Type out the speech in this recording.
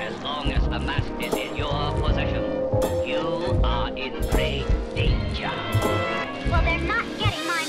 As long as the mask is in your possession, you are in great danger. Well, they're not getting my.